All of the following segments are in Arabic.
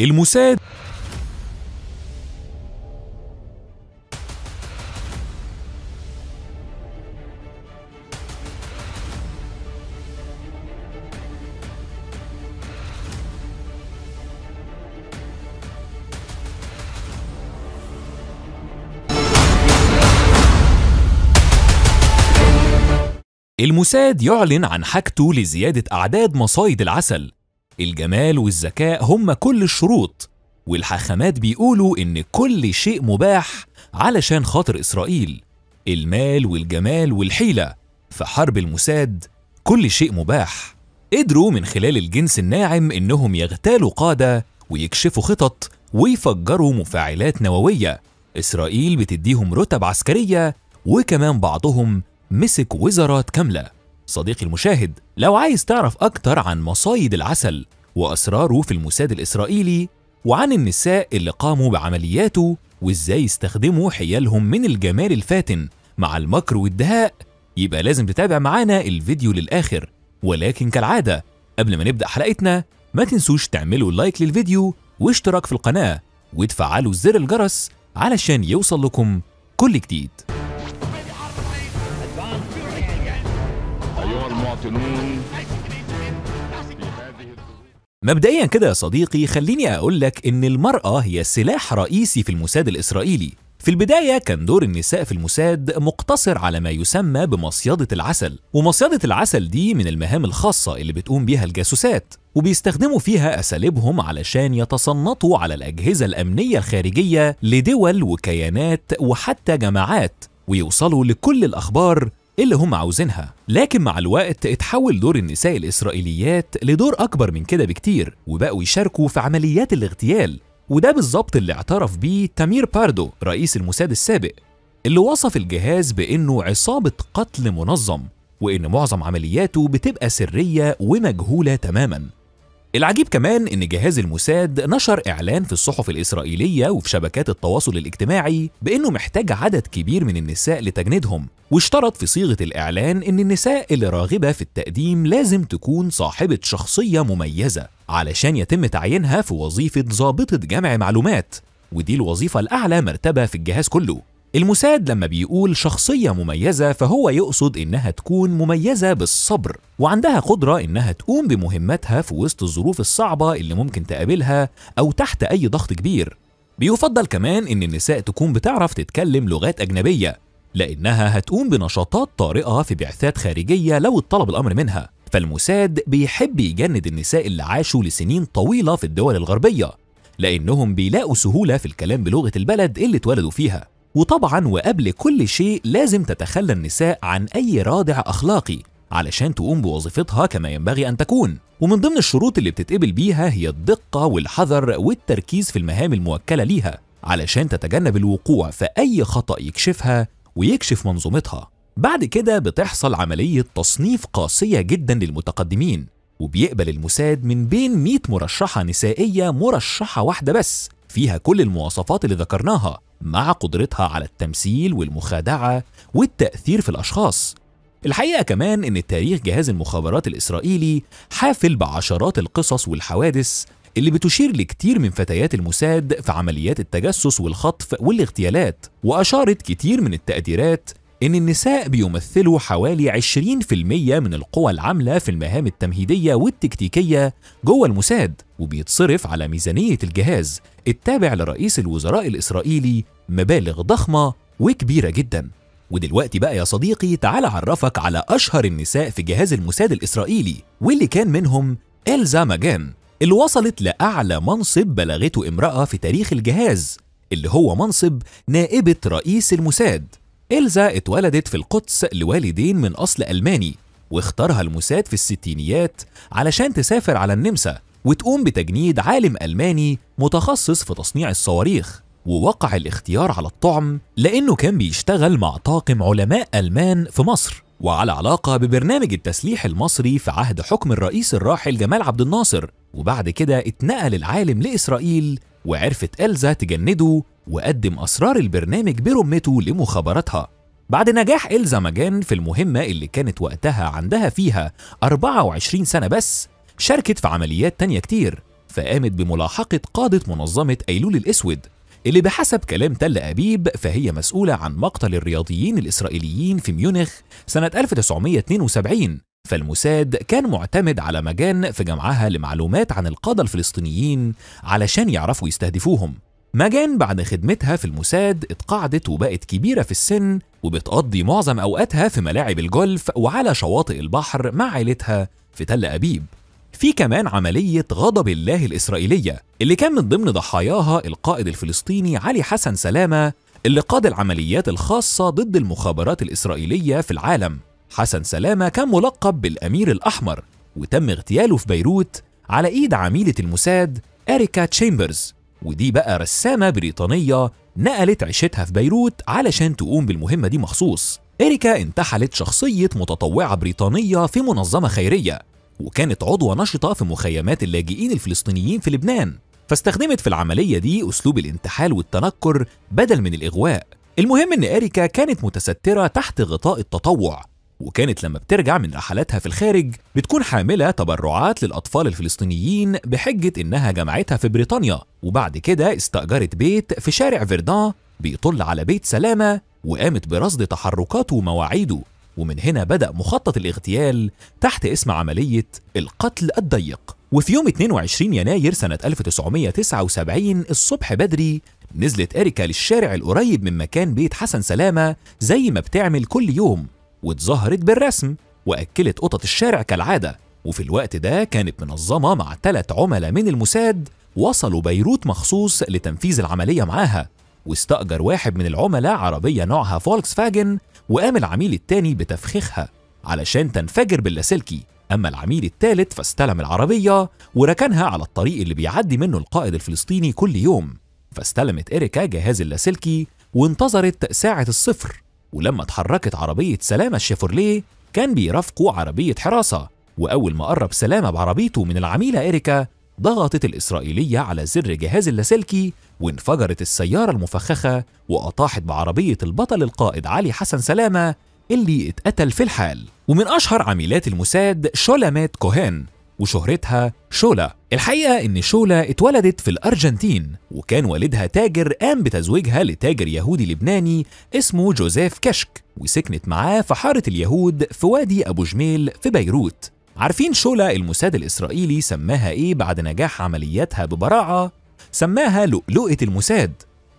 الموساد. الموساد يعلن عن حاجته لزيادة أعداد مصايد العسل. الجمال والذكاء هم كل الشروط والحاخامات بيقولوا إن كل شيء مباح علشان خاطر إسرائيل. المال والجمال والحيلة في حرب الموساد كل شيء مباح. قدروا من خلال الجنس الناعم إنهم يغتالوا قادة ويكشفوا خطط ويفجروا مفاعلات نووية. إسرائيل بتديهم رتب عسكرية وكمان بعضهم مسك وزارات كاملة. صديقي المشاهد لو عايز تعرف أكتر عن مصايد العسل وأسراره في الموساد الإسرائيلي وعن النساء اللي قاموا بعملياته وإزاي استخدموا حيالهم من الجمال الفاتن مع المكر والدهاء يبقى لازم تتابع معانا الفيديو للآخر. ولكن كالعادة قبل ما نبدأ حلقتنا ما تنسوش تعملوا لايك للفيديو واشتراك في القناة وتفعلوا زر الجرس علشان يوصل لكم كل جديد. هذه مبدئيا كده يا صديقي خليني أقول لك إن المرأة هي سلاح رئيسي في الموساد الإسرائيلي. في البداية كان دور النساء في الموساد مقتصر على ما يسمى بمصيدة العسل ومصيدة العسل دي من المهام الخاصة اللي بتقوم بيها الجاسوسات وبيستخدموا فيها أساليبهم علشان يتصنطوا على الأجهزة الأمنية الخارجية لدول وكيانات وحتى جماعات ويوصلوا لكل الأخبار اللي هم عاوزينها. لكن مع الوقت اتحول دور النساء الإسرائيليات لدور أكبر من كده بكتير وبقوا يشاركوا في عمليات الاغتيال. وده بالظبط اللي اعترف بيه تامير باردو رئيس الموساد السابق اللي وصف الجهاز بأنه عصابة قتل منظم وإن معظم عملياته بتبقى سرية ومجهولة تماماً. العجيب كمان إن جهاز الموساد نشر إعلان في الصحف الإسرائيلية وفي شبكات التواصل الاجتماعي بإنه محتاج عدد كبير من النساء لتجنيدهم. واشترط في صيغة الإعلان إن النساء اللي راغبة في التقديم لازم تكون صاحبة شخصية مميزة علشان يتم تعيينها في وظيفة ضابطة جمع معلومات. ودي الوظيفة الأعلى مرتبة في الجهاز كله. الموساد لما بيقول شخصية مميزة فهو يقصد إنها تكون مميزة بالصبر وعندها قدرة إنها تقوم بمهمتها في وسط الظروف الصعبة اللي ممكن تقابلها أو تحت أي ضغط كبير. بيفضل كمان إن النساء تكون بتعرف تتكلم لغات أجنبية لأنها هتقوم بنشاطات طارئة في بعثات خارجية لو اتطلب الأمر منها. فالموساد بيحب يجند النساء اللي عاشوا لسنين طويلة في الدول الغربية لأنهم بيلاقوا سهولة في الكلام بلغة البلد اللي اتولدوا فيها. وطبعا وقبل كل شيء لازم تتخلى النساء عن أي رادع أخلاقي علشان تقوم بوظيفتها كما ينبغي أن تكون. ومن ضمن الشروط اللي بتتقبل بيها هي الدقة والحذر والتركيز في المهام الموكلة ليها علشان تتجنب الوقوع في أي خطأ يكشفها ويكشف منظومتها. بعد كده بتحصل عملية تصنيف قاسية جدا للمتقدمين وبيقبل الموساد من بين 100 مرشحة نسائية مرشحة واحدة بس فيها كل المواصفات اللي ذكرناها. مع قدرتها على التمثيل والمخادعة والتأثير في الأشخاص. الحقيقة كمان إن تاريخ جهاز المخابرات الإسرائيلي حافل بعشرات القصص والحوادث اللي بتشير لكتير من فتيات الموساد في عمليات التجسس والخطف والاغتيالات وأشارت كتير من التقديرات إن النساء بيمثلوا حوالي 20% من القوى العاملة في المهام التمهيدية والتكتيكية جوه الموساد وبيتصرف على ميزانية الجهاز التابع لرئيس الوزراء الإسرائيلي مبالغ ضخمة وكبيرة جدا. ودلوقتي بقى يا صديقي تعال أعرفك على أشهر النساء في جهاز الموساد الإسرائيلي واللي كان منهم إلزا ماجان اللي وصلت لأعلى منصب بلغته امرأة في تاريخ الجهاز اللي هو منصب نائبة رئيس الموساد. إلزا اتولدت في القدس لوالدين من أصل ألماني واختارها الموساد في الستينيات علشان تسافر على النمسا وتقوم بتجنيد عالم ألماني متخصص في تصنيع الصواريخ ووقع الاختيار على الطعم لأنه كان بيشتغل مع طاقم علماء ألمان في مصر. وعلى علاقة ببرنامج التسليح المصري في عهد حكم الرئيس الراحل جمال عبد الناصر. وبعد كده اتنقل العالم لإسرائيل وعرفت إلزا تجنده وقدم أسرار البرنامج برمته لمخابراتها. بعد نجاح إلزا مجان في المهمة اللي كانت وقتها عندها فيها 24 سنة بس شاركت في عمليات تانية كتير فقامت بملاحقة قادة منظمة أيلول الأسود. اللي بحسب كلام تل أبيب فهي مسؤولة عن مقتل الرياضيين الإسرائيليين في ميونخ سنة 1972 فالموساد كان معتمد على مجان في جمعها لمعلومات عن القادة الفلسطينيين علشان يعرفوا يستهدفوهم. مجان بعد خدمتها في الموساد اتقاعدت وبقت كبيرة في السن وبتقضي معظم أوقاتها في ملاعب الجولف وعلى شواطئ البحر مع عيلتها في تل أبيب. في كمان عملية غضب الله الإسرائيلية اللي كان من ضمن ضحاياها القائد الفلسطيني علي حسن سلامة اللي قاد العمليات الخاصة ضد المخابرات الإسرائيلية في العالم. حسن سلامة كان ملقب بالأمير الأحمر وتم اغتياله في بيروت على إيد عميلة الموساد أريكا تشامبرز ودي بقى رسامة بريطانية نقلت عيشتها في بيروت علشان تقوم بالمهمة دي مخصوص. إريكا انتحلت شخصية متطوعة بريطانية في منظمة خيرية. وكانت عضوة نشطة في مخيمات اللاجئين الفلسطينيين في لبنان فاستخدمت في العملية دي أسلوب الانتحال والتنكر بدل من الإغواء. المهم إن إريكا كانت متسترة تحت غطاء التطوع وكانت لما بترجع من رحلاتها في الخارج بتكون حاملة تبرعات للأطفال الفلسطينيين بحجة إنها جمعتها في بريطانيا وبعد كده استأجرت بيت في شارع فيردان بيطل على بيت سلامة وقامت برصد تحركاته ومواعيده. ومن هنا بدأ مخطط الاغتيال تحت اسم عملية القتل الضيق. وفي يوم 22 يناير سنة 1979 الصبح بدري نزلت إريكا للشارع القريب من مكان بيت حسن سلامة زي ما بتعمل كل يوم واتظاهرت بالرسم وأكلت قطط الشارع كالعادة. وفي الوقت ده كانت منظمة مع ثلاث عملاء من الموساد وصلوا بيروت مخصوص لتنفيذ العملية معاها. واستأجر واحد من العملاء عربية نوعها فولكس فاجن وقام العميل التاني بتفخيخها علشان تنفجر باللاسلكي. أما العميل التالت فاستلم العربية وركنها على الطريق اللي بيعدي منه القائد الفلسطيني كل يوم. فاستلمت إريكا جهاز اللاسلكي وانتظرت ساعة الصفر. ولما اتحركت عربية سلامة الشيفورليه كان بيرافقوا عربية حراسة. وأول ما قرب سلامة بعربيته من العميلة إريكا ضغطت الإسرائيلية على زر جهاز اللاسلكي وانفجرت السيارة المفخخة وأطاحت بعربية البطل القائد علي حسن سلامة اللي اتقتل في الحال. ومن أشهر عميلات الموساد شولامات كوهان وشهرتها شولا. الحقيقة إن شولا اتولدت في الأرجنتين وكان والدها تاجر قام بتزويجها لتاجر يهودي لبناني اسمه جوزيف كشك وسكنت معاه في حارة اليهود في وادي أبو جميل في بيروت. عارفين شولا الموساد الإسرائيلي سماها إيه بعد نجاح عملياتها ببراعة؟ سماها لؤلؤة الموساد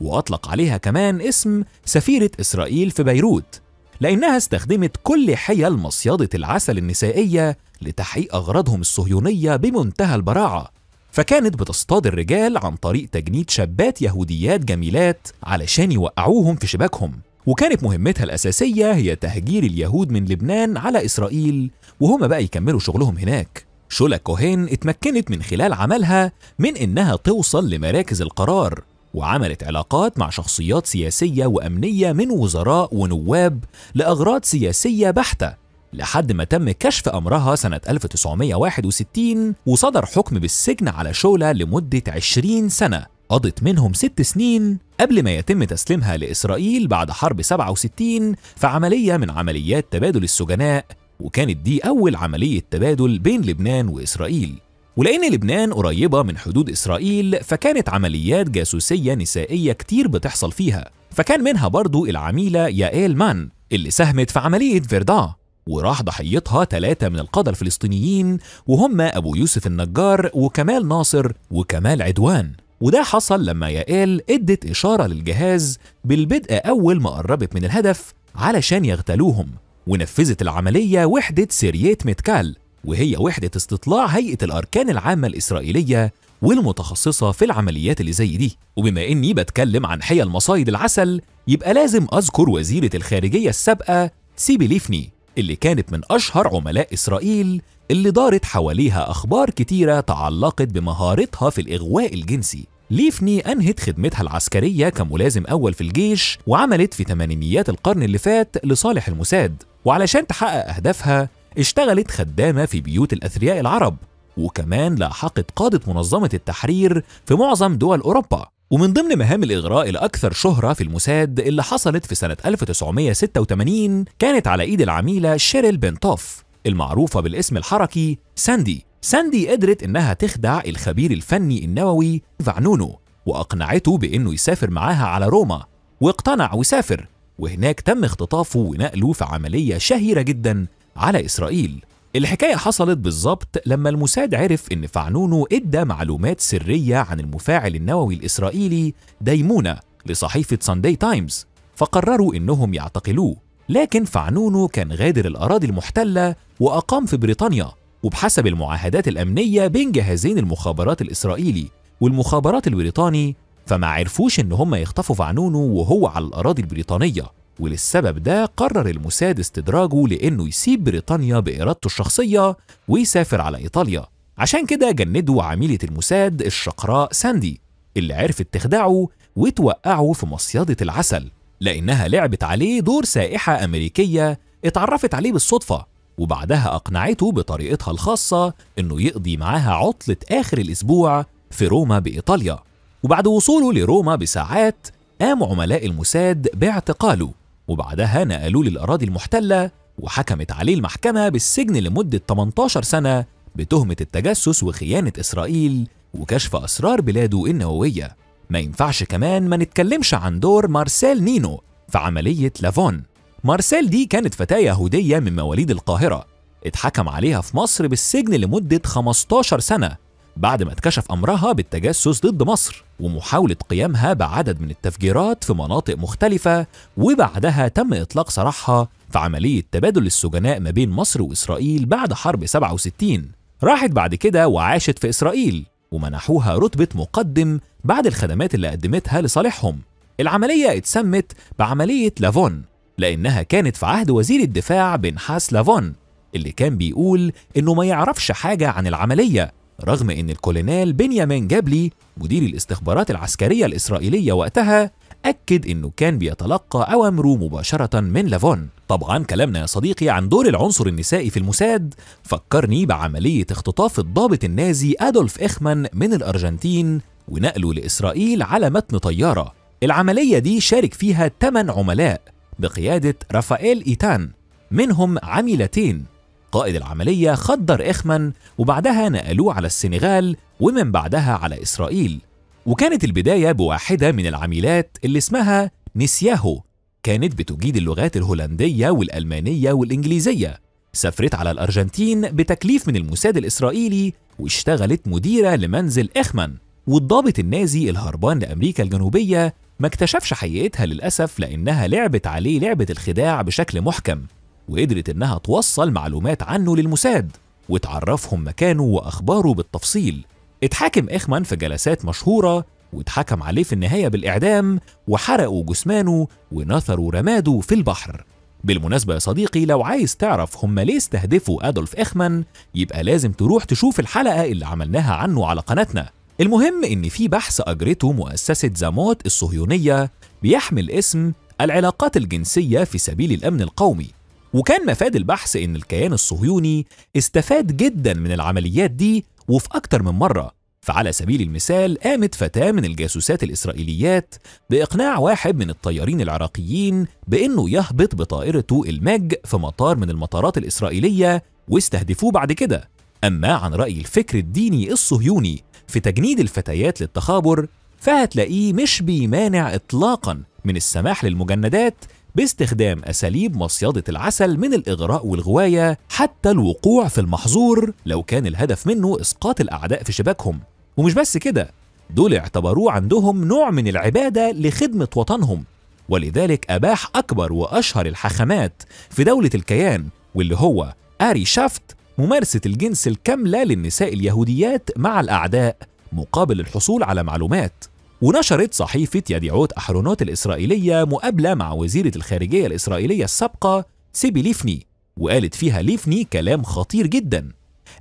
وأطلق عليها كمان اسم سفيرة إسرائيل في بيروت لأنها استخدمت كل حيل مصيدة العسل النسائية لتحقيق أغراضهم الصهيونية بمنتهى البراعة. فكانت بتصطاد الرجال عن طريق تجنيد شابات يهوديات جميلات علشان يوقعوهم في شباكهم. وكانت مهمتها الأساسية هي تهجير اليهود من لبنان على إسرائيل وهما بقى يكملوا شغلهم هناك. شولا كوهين اتمكنت من خلال عملها من إنها توصل لمراكز القرار وعملت علاقات مع شخصيات سياسية وأمنية من وزراء ونواب لأغراض سياسية بحتة لحد ما تم كشف أمرها سنة 1961 وصدر حكم بالسجن على شولا لمدة 20 سنة قضت منهم ست سنين قبل ما يتم تسليمها لإسرائيل بعد حرب 67 في عملية من عمليات تبادل السجناء وكانت دي أول عملية تبادل بين لبنان وإسرائيل. ولأن لبنان قريبة من حدود إسرائيل فكانت عمليات جاسوسية نسائية كتير بتحصل فيها. فكان منها برضو العميلة يائيل مان اللي ساهمت في عملية فيردان وراح ضحيتها ثلاثة من القادة الفلسطينيين وهم أبو يوسف النجار وكمال ناصر وكمال عدوان. وده حصل لما يائيل إدت إشارة للجهاز بالبدء أول ما قربت من الهدف علشان يغتالوهم. ونفذت العملية وحدة سيريات متكال وهي وحدة استطلاع هيئة الأركان العامة الإسرائيلية والمتخصصة في العمليات اللي زي دي. وبما إني بتكلم عن حيل مصايد العسل يبقى لازم أذكر وزيرة الخارجية السابقة سيبي ليفني اللي كانت من أشهر عملاء إسرائيل اللي دارت حواليها أخبار كتيرة تعلقت بمهارتها في الإغواء الجنسي. ليفني أنهت خدمتها العسكرية كملازم أول في الجيش وعملت في ثمانينيات القرن اللي فات لصالح الموساد. وعلشان تحقق أهدافها اشتغلت خدامة في بيوت الأثرياء العرب وكمان لاحقت قادة منظمة التحرير في معظم دول أوروبا. ومن ضمن مهام الإغراء الأكثر شهرة في الموساد اللي حصلت في سنة 1986 كانت على إيد العميلة شيريل بنتوف المعروفة بالاسم الحركي ساندي. ساندي قدرت إنها تخدع الخبير الفني النووي فعنونو وأقنعته بإنه يسافر معاها على روما. واقتنع وسافر وهناك تم اختطافه ونقله في عملية شهيرة جدا على إسرائيل. الحكاية حصلت بالظبط لما الموساد عرف إن فعنونو إدى معلومات سرية عن المفاعل النووي الإسرائيلي ديمونة لصحيفة سانداي تايمز فقرروا إنهم يعتقلوه. لكن فعنونو كان غادر الأراضي المحتلة وأقام في بريطانيا وبحسب المعاهدات الأمنية بين جهازين المخابرات الإسرائيلي والمخابرات البريطاني فما عرفوش إن هم يخطفوا فعنونو وهو على الأراضي البريطانية وللسبب ده قرر الموساد استدراجه لأنه يسيب بريطانيا بإرادته الشخصية ويسافر على إيطاليا. عشان كده جندوا عميلة الموساد الشقراء ساندي اللي عرفت تخدعه وتوقعه في مصيدة العسل لأنها لعبت عليه دور سائحة أمريكية اتعرفت عليه بالصدفة وبعدها أقنعته بطريقتها الخاصة إنه يقضي معاها عطلة آخر الأسبوع في روما بإيطاليا. وبعد وصوله لروما بساعات قام عملاء الموساد باعتقاله وبعدها نقلوه للأراضي المحتلة وحكمت عليه المحكمة بالسجن لمدة 18 سنة بتهمة التجسس وخيانة إسرائيل وكشف أسرار بلاده النووية. ما ينفعش كمان ما نتكلمش عن دور مارسيل نينو في عملية لافون. مارسيل دي كانت فتاة يهودية من مواليد القاهرة اتحكم عليها في مصر بالسجن لمدة 15 سنة بعد ما اتكشف أمرها بالتجسس ضد مصر ومحاولة قيامها بعدد من التفجيرات في مناطق مختلفة وبعدها تم إطلاق سراحها في عملية تبادل السجناء ما بين مصر وإسرائيل بعد حرب 67 راحت بعد كده وعاشت في إسرائيل ومنحوها رتبة مقدم بعد الخدمات اللي قدمتها لصالحهم. العملية اتسمت بعملية لافون لأنها كانت في عهد وزير الدفاع بنحاس لافون اللي كان بيقول إنه ما يعرفش حاجة عن العملية. رغم إن الكولونيل بنيامين جابلي مدير الاستخبارات العسكرية الإسرائيلية وقتها أكد إنه كان بيتلقى أوامره مباشرة من لافون. طبعا كلامنا يا صديقي عن دور العنصر النسائي في الموساد. فكرني بعملية اختطاف الضابط النازي أدولف إخمان من الأرجنتين ونقله لإسرائيل على متن طيارة. العملية دي شارك فيها 8 عملاء بقيادة رافائيل إيتان. منهم عميلتين. قائد العملية خدر إخمان وبعدها نقلوه على السنغال ومن بعدها على إسرائيل. وكانت البداية بواحدة من العميلات اللي اسمها نسياهو كانت بتجيد اللغات الهولندية والألمانية والإنجليزية. سافرت على الأرجنتين بتكليف من الموساد الإسرائيلي واشتغلت مديرة لمنزل إخمان والضابط النازي الهربان لأمريكا الجنوبية ما اكتشفش حقيقتها للأسف لأنها لعبت عليه لعبة الخداع بشكل محكم. وقدرت إنها توصل معلومات عنه للموساد وتعرفهم مكانه وأخباره بالتفصيل. اتحاكم إخمان في جلسات مشهورة واتحكم عليه في النهاية بالإعدام وحرقوا جثمانه ونثروا رماده في البحر. بالمناسبة يا صديقي لو عايز تعرف هم ليه استهدفوا أدولف إخمان يبقى لازم تروح تشوف الحلقة اللي عملناها عنه على قناتنا. المهم إن في بحث أجرته مؤسسة زاموت الصهيونية بيحمل اسم العلاقات الجنسية في سبيل الأمن القومي. وكان مفاد البحث إن الكيان الصهيوني استفاد جدا من العمليات دي وفي أكتر من مرة. فعلى سبيل المثال قامت فتاة من الجاسوسات الإسرائيليات بإقناع واحد من الطيارين العراقيين بإنه يهبط بطائرته الماج في مطار من المطارات الإسرائيلية واستهدفوه بعد كده. أما عن رأي الفكر الديني الصهيوني في تجنيد الفتيات للتخابر فهتلاقيه مش بيمانع إطلاقا من السماح للمجندات باستخدام أساليب مصيدة العسل من الإغراء والغواية حتى الوقوع في المحظور لو كان الهدف منه إسقاط الأعداء في شباكهم. ومش بس كده دول اعتبروه عندهم نوع من العبادة لخدمة وطنهم ولذلك أباح أكبر وأشهر الحاخامات في دولة الكيان واللي هو آري شافت ممارسة الجنس الكاملة للنساء اليهوديات مع الأعداء مقابل الحصول على معلومات. ونشرت صحيفة يديعوت أحرونوت الإسرائيلية مقابلة مع وزيرة الخارجية الإسرائيلية السابقة سيبي ليفني وقالت فيها ليفني كلام خطير جدا.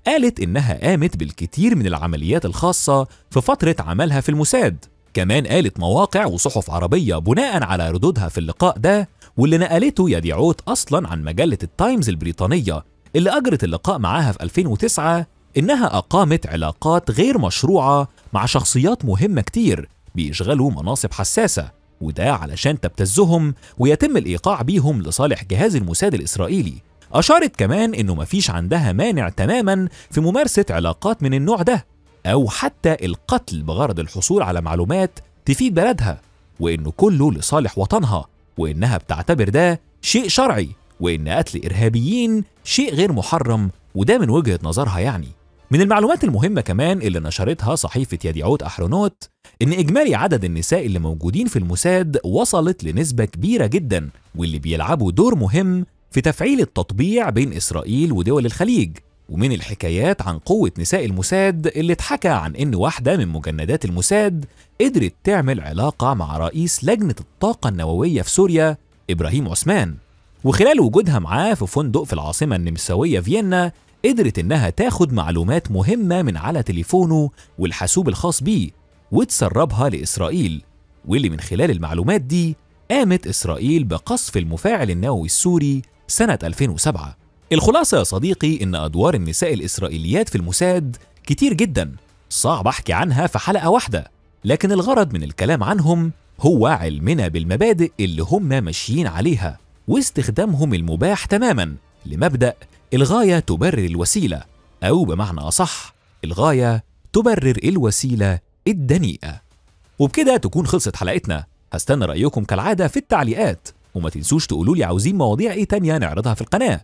قالت إنها قامت بالكثير من العمليات الخاصة في فترة عملها في الموساد. كمان قالت مواقع وصحف عربية بناء على ردودها في اللقاء ده واللي نقلته يديعوت أصلا عن مجلة التايمز البريطانية اللي أجرت اللقاء معاها في 2009 إنها أقامت علاقات غير مشروعة مع شخصيات مهمة كتير بيشغلوا مناصب حساسة وده علشان تبتزهم ويتم الإيقاع بيهم لصالح جهاز الموساد الإسرائيلي. أشارت كمان إنه مفيش عندها مانع تماما في ممارسة علاقات من النوع ده أو حتى القتل بغرض الحصول على معلومات تفيد بلدها وإنه كله لصالح وطنها وإنها بتعتبر ده شيء شرعي وإن قتل إرهابيين شيء غير محرم وده من وجهة نظرها يعني. من المعلومات المهمة كمان اللي نشرتها صحيفة يديعوت أحرونوت إن إجمالي عدد النساء اللي موجودين في الموساد وصلت لنسبة كبيرة جدا واللي بيلعبوا دور مهم في تفعيل التطبيع بين إسرائيل ودول الخليج. ومن الحكايات عن قوة نساء الموساد اللي اتحكى عن إن واحدة من مجندات الموساد قدرت تعمل علاقة مع رئيس لجنة الطاقة النووية في سوريا إبراهيم عثمان. وخلال وجودها معاه في فندق في العاصمة النمساوية فيينا قدرت إنها تاخد معلومات مهمة من على تليفونه والحاسوب الخاص بيه وتسربها لإسرائيل واللي من خلال المعلومات دي قامت إسرائيل بقصف المفاعل النووي السوري سنة 2007 الخلاصة يا صديقي إن أدوار النساء الإسرائيليات في الموساد كتير جدا صعب أحكي عنها في حلقة واحدة لكن الغرض من الكلام عنهم هو علمنا بالمبادئ اللي هم ماشيين عليها واستخدامهم المباح تماما لمبدأ الغاية تبرر الوسيلة أو بمعنى أصح الغاية تبرر الوسيلة الدنيئة. وبكده تكون خلصت حلقتنا. هستنى رأيكم كالعادة في التعليقات. وما تنسوش تقولوا لي عاوزين مواضيع إيه تانية نعرضها في القناة.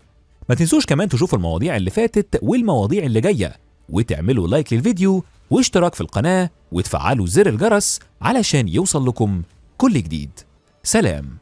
ما تنسوش كمان تشوفوا المواضيع اللي فاتت والمواضيع اللي جاية وتعملوا لايك للفيديو واشتراك في القناة وتفعلوا زر الجرس علشان يوصل لكم كل جديد. سلام.